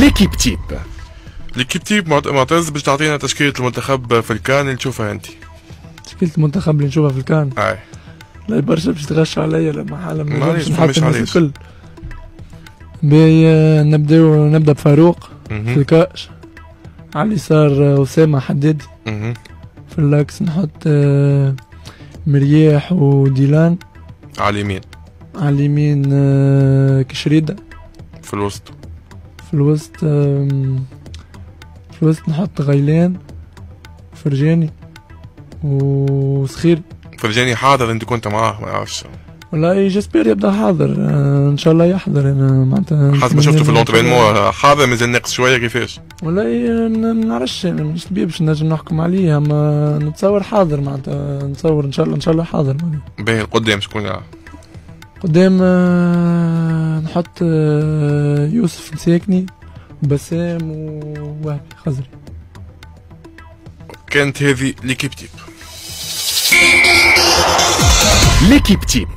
l'équipe type l'équipe type معت- معتز باش تعطينا تشكيلة المنتخب في الكان اللي نشوفها أنت. تشكيلة المنتخب اللي نشوفها في الكان؟ أي. لا برشا باش تغش عليا لما حالا ما فماش نحط الناس. الكل. باهي آه، نبداو نبدأ بفاروق في. ال cage على اليسار آه، أسامة حدادي. في ال l'axe نحط آه، مرياح وديلان. على اليمين. على اليمين آه، كشريدة. في الوسط. في الوسط في الوسط نحط غيلان فرجاني وسخير فرجاني حاضر انت كنت معاه ما نعرفش والله j'espère يبدأ حاضر آه، إن شاء الله يحضر أنا معناتها حسب ما شفته في. l'entraînement حاضر مازال ناقص شوية كيفاش والله آه، ما نعرفش أنا مش طبيب باش نجم نحكم عليه أما نتصور حاضر معناتها نتصور إن شاء الله إن شاء الله حاضر. باهي قدام شكون يلعب؟ قدام نحط آه، يوسف مساكني وبسام ووهبي خزري. كانت هذه ليكيب تيب. ليكيب تيب.